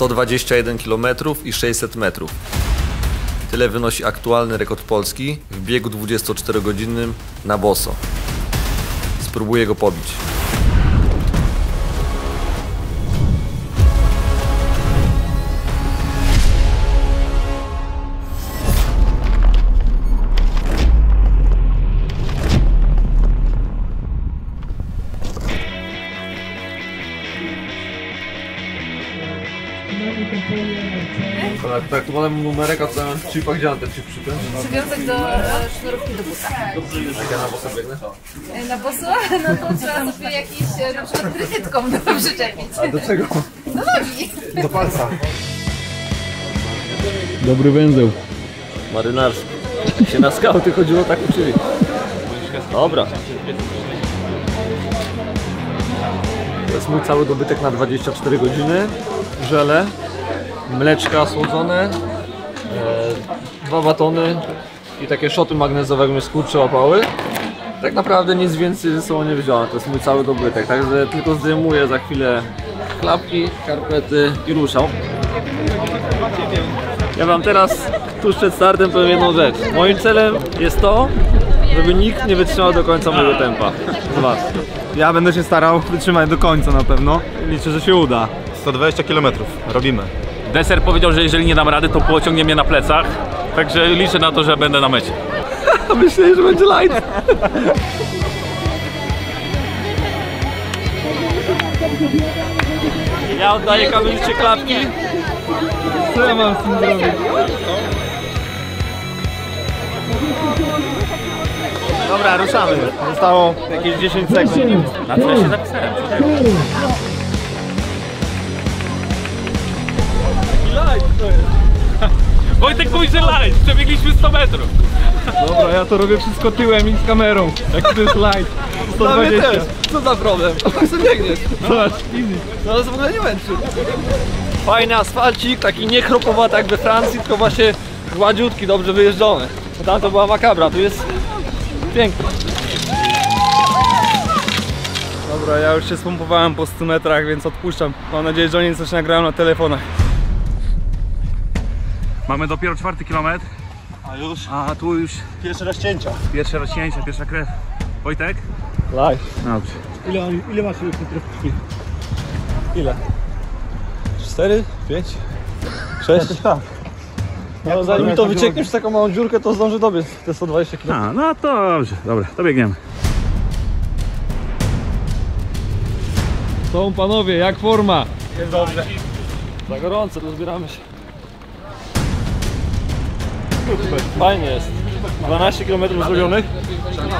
121 km i 600 metrów. Tyle wynosi aktualny rekord Polski w biegu 24-godzinnym na boso. Spróbuję go pobić. Tak, tu mam numerek, a co mam chipa, gdzie mam ten chip przypiąć? Przywiązać do e, sznurówki do buta. Jak ja na boso biegnę? E, Na boso, no to trzeba sobie jakiś e, na przykład trytytką przyczepić. A do czego? Do nogi. Do palca. Dobry węzeł. Marynarski. Jak się na skauty chodziło, tak uczyli. Dobra. Mój cały dobytek na 24 godziny. Żele, mleczka słodzone, e, dwa batony i takie szoty magnezowego mnie skurcze łapały. Tak naprawdę nic więcej ze sobą nie wziąłem, to jest mój cały dobytek, także tylko zdejmuję za chwilę klapki, karpety i ruszam. Ja wam teraz tuż przed startem powiem jedną rzecz. Moim celem jest to, żeby nikt nie wytrzymał do końca mojego tempa. Z was. Ja będę się starał wytrzymać do końca na pewno. Liczę, że się uda. 120 km. Robimy. Deser powiedział, że jeżeli nie dam rady, to pociągnie mnie na plecach. Także liczę na to, że będę na mecie. Myślę, że będzie light. Ja oddaję kamerzycie klapki. Co ja mam z tym zrobić? Dobra, ruszamy. Zostało jakieś 10 sekund. Na co ja się zapisałem? Wojtek mówi, że light! Przebiegliśmy 100 metrów. Dobra, ja to robię wszystko tyłem i z kamerą. Jak to jest light. 120. Co za problem? Jak sobie biegniesz? Zobacz, easy. No to w ogóle nie męczy. Fajny asfalcik, taki nie chropowaty jak we Francji, tylko właśnie gładziutki, dobrze wyjeżdżony. Tam to była makabra, tu jest pięknie. Dobra, ja już się spompowałem po 100 metrach, więc odpuszczam. Mam nadzieję, że oni coś nagrają na telefonach. Mamy dopiero czwarty kilometr. A już A tu już pierwsze rozcięcia. pierwsze rozcięcia, pierwsza krew. Wojtek? Live. Dobrze. Ile, ile masz metrów? Ile? 4, 5, 6? Tak. No zanim mi to wyciekniesz w taką małą dziurkę, to zdąży dobiec te 120 km. A, no to dobrze. Dobra, to biegniemy. Są panowie, jak forma? Za gorąco, rozbieramy się. Fajnie jest. 12 km zrobionych.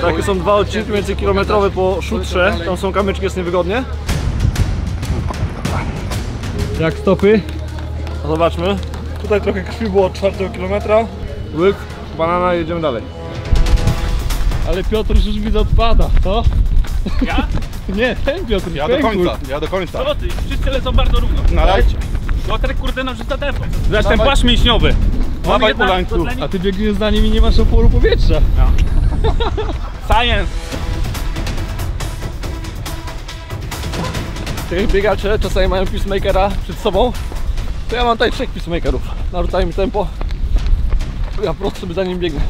Takie są dwa odcinki międzykilometrowe po szutrze. Tam są kamyczki, jest niewygodnie. Jak stopy? No zobaczmy. Tutaj trochę krwi było od 4 km. Łyk, banana i jedziemy dalej. Ale Piotr już widzę odpada, co? Ja? Nie, ten Piotr. Ja do końca, ja do końca. Co ty? Wszyscy lecą bardzo równo. Na rajcie. Piotrek kurde narzuca tempo. Zobacz ten płaszcz mięśniowy. Dawaj to dla A ty biegniesz za nim i nie masz oporu powietrza. Science. Tych biegacze czasami mają peacemakera przed sobą. To ja mam tutaj trzech peacemakerów. Narzucają mi tempo. Ja po prostu sobie za nim biegnę.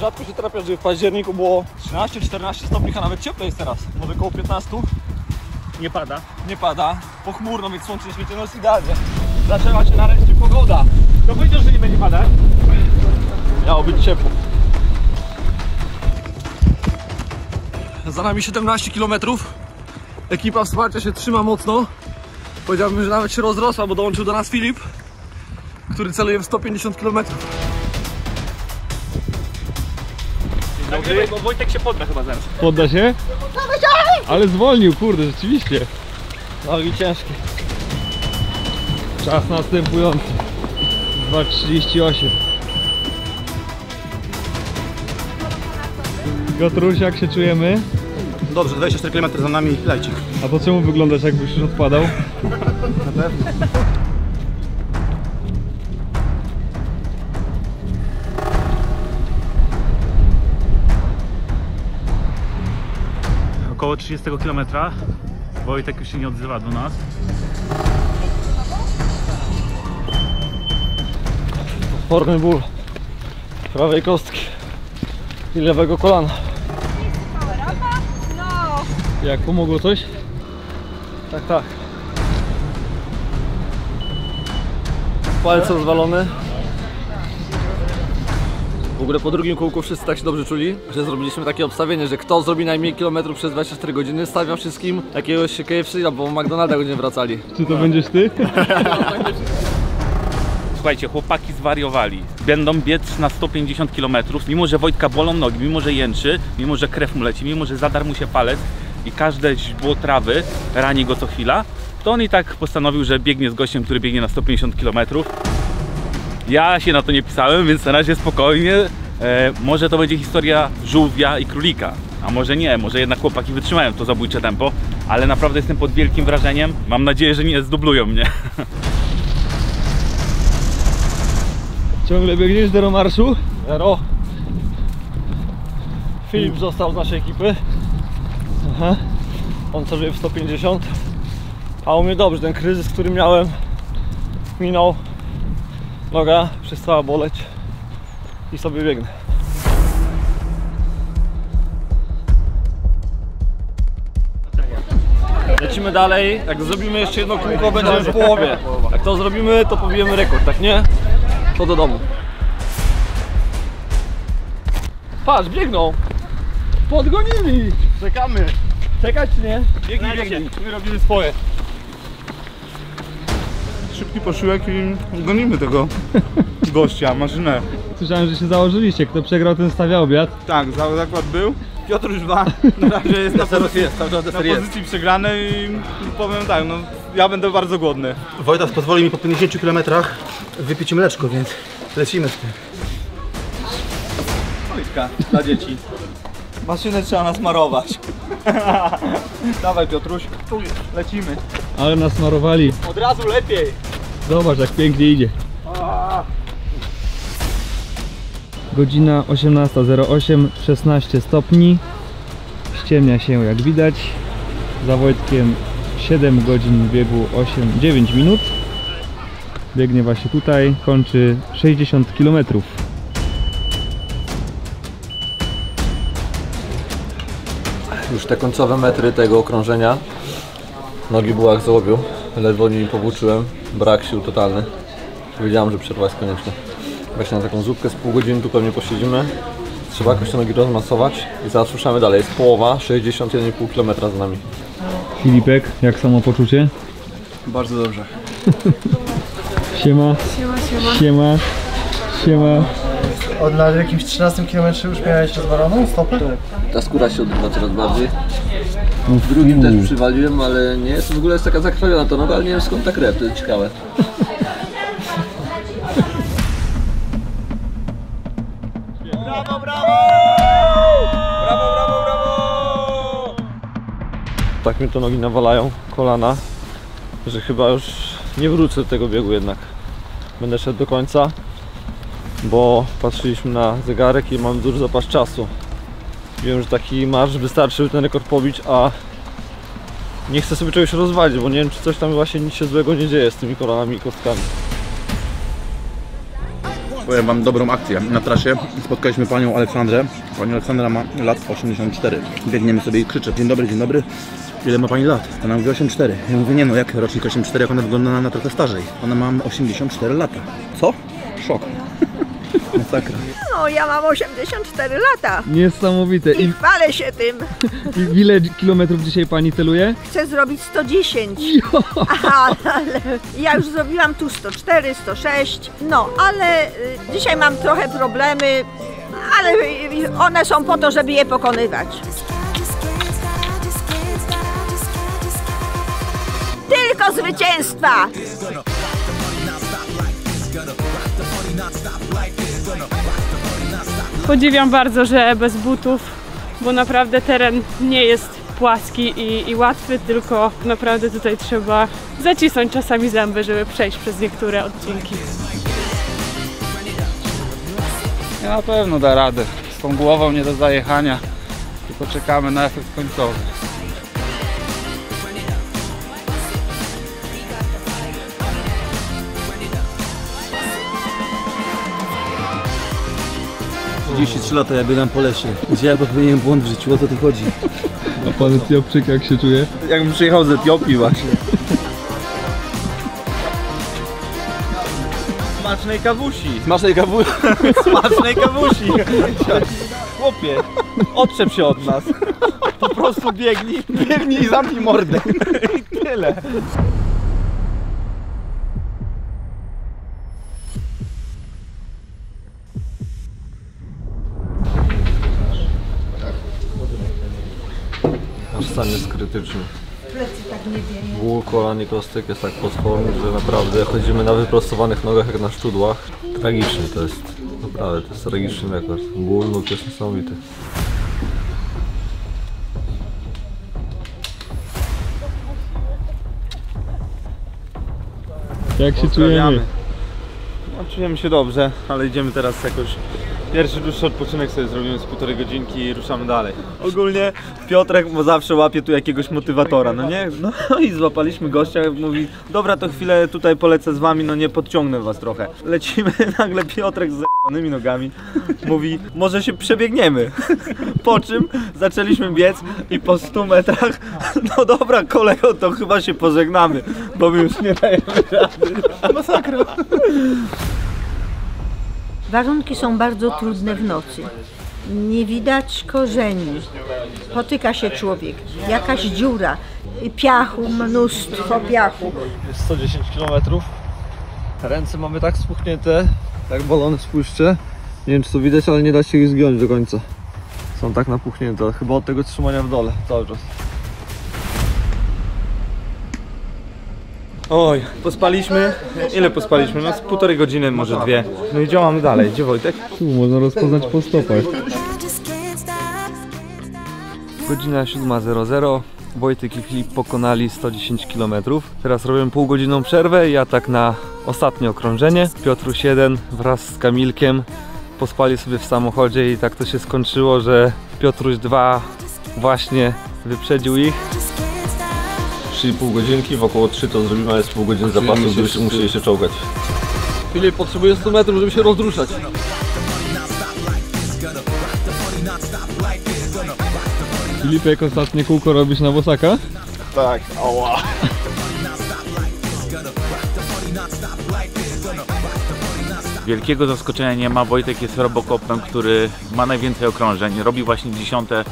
Rzadko się trafia, że w październiku było 13-14 stopni, a nawet cieplej jest teraz. Może około 15. Nie pada. Nie pada. Pochmurno, więc słońce świeci, no jest idealnie. Zaczęła się nareszcie pogoda. To powiedział, że nie będzie padać. Miało być ciepło. Za nami 17 km. Ekipa wsparcia się trzyma mocno. Powiedziałbym, że nawet się rozrosła, bo dołączył do nas Filip, który celuje w 150 km. Nagrywaj, bo Wojtek się podda chyba zaraz. Podda się? Ale zwolnił, kurde, rzeczywiście. Nogi ciężkie. Czas następujący. 2.38. Piotruś, jak się czujemy? Dobrze, 24 km za nami, lajcik. A to czemu wyglądasz jakbyś już odpadał? około 30 km. Wojtek już się nie odzywa do nas. Porny ból prawej kostki i lewego kolana. No. Jak pomogło coś? Tak, tak. Palce rozwalone. W ogóle po drugim kółku wszyscy tak się dobrze czuli, że zrobiliśmy takie obstawienie, że kto zrobi najmniej kilometrów przez 24 godziny, stawia wszystkim jakiegoś KFC albo McDonalda, jak będziemy wracali. Czy to będziesz ty? Słuchajcie, chłopaki zwariowali. Będą biec na 150 km, mimo że Wojtka bolą nogi, mimo że jęczy, mimo że krew mu leci, mimo że zadarł mu się palec i każde źdźbło trawy rani go co chwila, to on i tak postanowił, że biegnie z gościem, który biegnie na 150 km. Ja się na to nie pisałem, więc na razie spokojnie. E, może to będzie historia żółwia i królika, a może nie, może jednak chłopaki wytrzymają to zabójcze tempo, ale naprawdę jestem pod wielkim wrażeniem. Mam nadzieję, że nie zdublują mnie. Ciągle biegniesz do marszu? Zero. Filip został z naszej ekipy. On celuje w 150. A u mnie dobrze, ten kryzys, który miałem minął. Noga przestała boleć i sobie biegnę. Lecimy dalej. Jak zrobimy jeszcze jedno kółko, będziemy w połowie. Jak to zrobimy, to pobijemy rekord, tak nie? To do domu. Patrz, biegną! Podgonili! Czekamy! Czekać czy nie? Biegnij, biegnij. My robimy swoje. Szybki posiłek i gonimy tego gościa, maszynę. Słyszałem, że się założyliście. Kto przegrał, ten stawia obiad. Tak, za- zakład był. Piotr już ma. Na razie jest na, pozycji, jest, cały czas na pozycji przegranej i powiem tak, no ja będę bardzo głodny. Wojtas pozwoli mi po 50 km wypić mleczko, więc lecimy z tym. Wojtka dla dzieci. Maszynę trzeba nasmarować. Dawaj Piotruś, lecimy. Ale nas smarowali. Od razu lepiej. Zobacz, jak pięknie idzie. Godzina 18.08, 16 stopni. Ściemnia się jak widać. Za Wojtkiem 7 godzin biegu 8, 9 minut. Biegnie właśnie tutaj, kończy 60 km. Już te końcowe metry tego okrążenia. Nogi były jak z ołowiu. Ledwo nimi powłóczyłem. Brak sił totalny. Wiedziałem, że przerwa jest konieczna. Właśnie na taką zupkę z pół godziny tu pewnie posiedzimy. Trzeba jakoś te nogi rozmasować i zaraz ruszamy dalej. Jest połowa, 61,5 km za nami. Filipek, jak samopoczucie? Bardzo dobrze. Siema. Siema, siema. Siema. Siema. Od na jakimś 13 km już miałeś rozwaloną stopę? Ta skóra się odbywa coraz bardziej. W drugim też przywaliłem, ale nie jest w ogóle jest taka zakrwawiona ta noga, ale nie wiem skąd ta krew, to jest ciekawe. Tak mnie to nogi nawalają, kolana, że chyba już nie wrócę do tego biegu jednak. Będę szedł do końca, bo patrzyliśmy na zegarek i mam duży zapas czasu. Wiem, że taki marsz wystarczy, żeby ten rekord pobić, a nie chcę sobie czegoś rozwalić, bo nie wiem, czy coś tam właśnie nic się złego nie dzieje z tymi kolanami i kostkami. Powiem wam dobrą akcję. Na trasie spotkaliśmy panią Aleksandrę. Pani Aleksandra ma lat 84. Biegniemy sobie i krzyczę, dzień dobry, dzień dobry. Ile ma pani lat? Ona mówi 84. Ja mówię, nie no, jak rocznik 84, jak ona wygląda na, na trochę starzej. Ona ma 84 lata. Co? Szok. Masakra. No, ja mam 84 lata Niesamowite. i I, chwalę się tym. I ile kilometrów dzisiaj pani celuje? Chcę zrobić 110. Aha, ale ja już zrobiłam tu 104, 106. No, ale y, dzisiaj mam trochę problemy, ale one są po to, żeby je pokonywać. Tylko zwycięstwa! Podziwiam bardzo, że bez butów, bo naprawdę teren nie jest płaski i, i łatwy, tylko naprawdę tutaj trzeba zacisnąć czasami zęby, żeby przejść przez niektóre odcinki. Na pewno da radę. Z tą głową nie do zajechania. Poczekamy na efekt końcowy. Trzy lata ja biegam po lesie. Gdzie ja popełniłem błąd w życiu, o co tu chodzi? A pan Etiopczyk jak się czuje? Jakbym przyjechał z Etiopii właśnie. Smacznej kawusi! Smacznej kawusi. Smacznej kawusi! Chłopie, odczep się od nas. Po prostu biegnij. Biegnij i zamknij mordę. I tyle. Stan jest krytyczny. Ból kolan i kostek jest tak potworny, że naprawdę chodzimy na wyprostowanych nogach jak na szczudłach. Tragiczny to jest. Naprawdę, to jest tragiczny rekord. Ból nóg jest niesamowity. Jak się czujemy? No, czujemy się dobrze, ale idziemy teraz jakoś... Pierwszy dłuższy odpoczynek sobie zrobimy z półtorej godzinki i ruszamy dalej. Ogólnie Piotrek bo zawsze łapie tu jakiegoś motywatora, no nie? No i złapaliśmy gościa, mówi dobra to chwilę tutaj polecę z wami, no nie podciągnę was trochę. Lecimy, nagle Piotrek z zajebanymi nogami mówi może się przebiegniemy. Po czym zaczęliśmy biec i po 100 metrach no dobra kolego to chyba się pożegnamy, bo my już nie dajemy rady. Masakra. Warunki są bardzo trudne w nocy. Nie widać korzeni. Potyka się człowiek. Jakaś dziura. Piachu, mnóstwo piachu. Jest 110 km. Ręce mamy tak spuchnięte, jak balony spuszcze. Nie wiem czy to widać, ale nie da się ich zgiąć do końca. Są tak napuchnięte, chyba od tego trzymania w dole cały czas. Oj, pospaliśmy. Ile pospaliśmy? No z półtorej godziny, może dwie. No i działamy dalej. Gdzie Wojtek? Tu można rozpoznać po stopach. Godzina 7.00. Wojtek i Filip pokonali 110 km. Teraz robię półgodzinną przerwę i atak na ostatnie okrążenie. Piotruś 1 wraz z Kamilkiem pospali sobie w samochodzie i tak to się skończyło, że Piotruś 2 właśnie wyprzedził ich. 3,5 godzinki, w około 3 to zrobimy, ale jest pół godziny zapasu, gdybyśmy musieli się czołgać. Filip potrzebuje 100 metrów, żeby się rozruszać. Filipek, ostatnie kółko robisz na bosaka? Tak, ała. Wielkiego zaskoczenia nie ma. Wojtek jest robokopem, który ma najwięcej okrążeń. Robi właśnie dziesiąte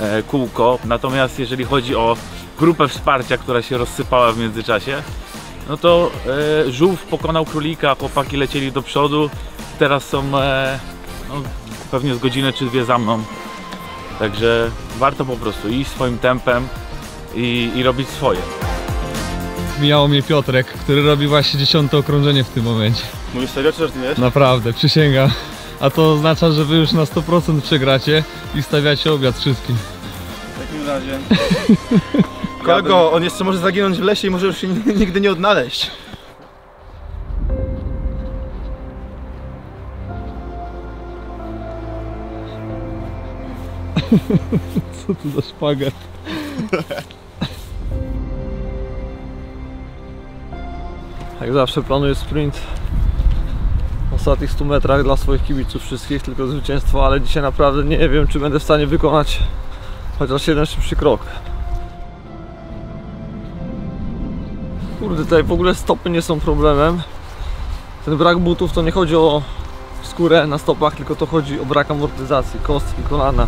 e, kółko. Natomiast jeżeli chodzi o grupę wsparcia, która się rozsypała w międzyczasie, no to e, żółw pokonał królika, chłopaki lecieli do przodu. Teraz są e, no, pewnie z godzinę czy dwie za mną. Także warto po prostu iść swoim tempem i, i robić swoje. Mijało mnie Piotrek, który robi właśnie dziesiąte okrążenie w tym momencie. Mówisz serio, czy żartujesz? Naprawdę, przysięgam. A to oznacza, że wy już na 100% przegracie i stawiacie obiad wszystkim. W takim razie. Kolego, on jeszcze może zaginąć w lesie i może już się nigdy nie odnaleźć. Co tu za szpagat? Jak zawsze planuję sprint w ostatnich 100 metrach dla swoich kibiców wszystkich, tylko zwycięstwo, ale dzisiaj naprawdę nie wiem, czy będę w stanie wykonać chociaż jeden szybszy krok. Kurde, tutaj w ogóle stopy nie są problemem. Ten brak butów to nie chodzi o skórę na stopach, tylko to chodzi o brak amortyzacji, kostki, kolana.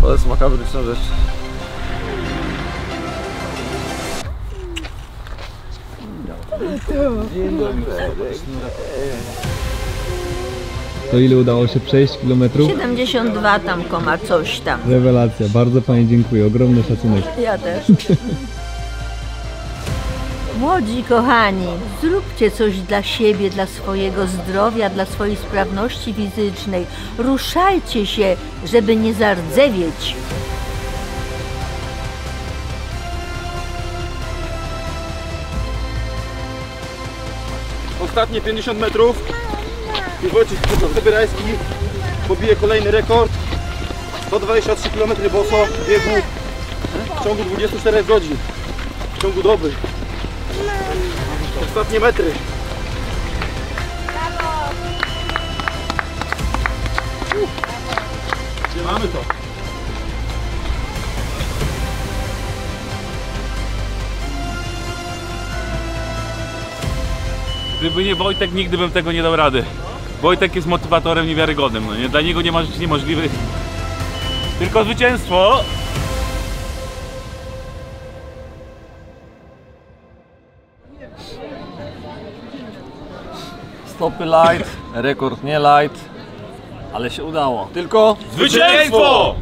To jest makabryczna rzecz. To ile udało się przejść kilometrów? 72 tam koma coś tam. Rewelacja, bardzo Pani dziękuję, ogromny szacunek. Ja też. Młodzi kochani, zróbcie coś dla siebie, dla swojego zdrowia, dla swojej sprawności fizycznej. Ruszajcie się, żeby nie zardzewieć. Ostatnie 50 metrów i Wojciech Zabierajski pobije kolejny rekord 123 km boso biegu w ciągu 24 godzin. W ciągu doby. Ostatnie metry. Mamy to. Gdyby nie Wojtek, nigdy bym tego nie dał rady. Wojtek jest motywatorem niewiarygodnym, no nie? Dla niego nie ma rzeczy niemożliwych. Tylko zwycięstwo! Stopy light, rekord nie light, ale się udało. Tylko Zwycięstwo!